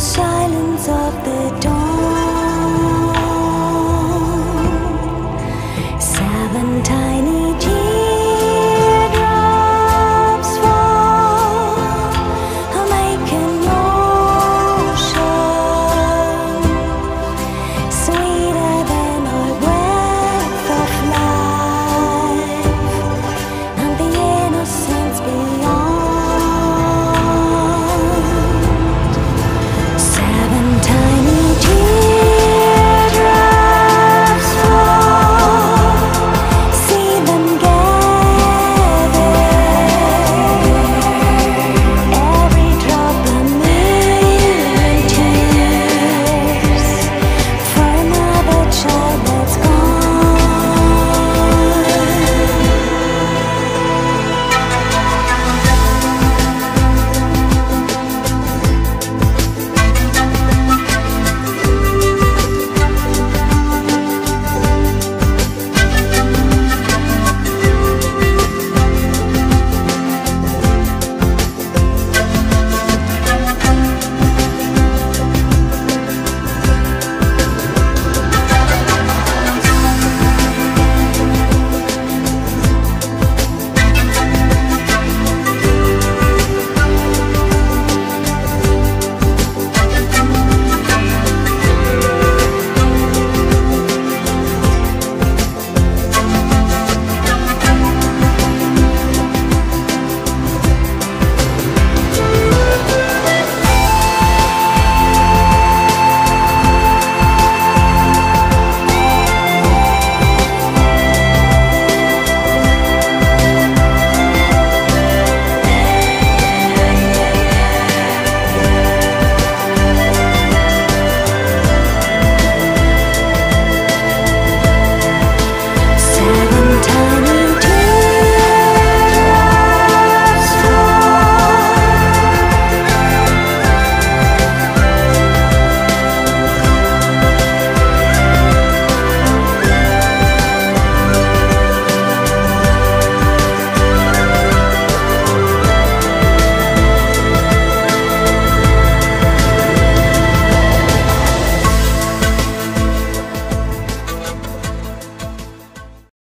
silence of the dawn.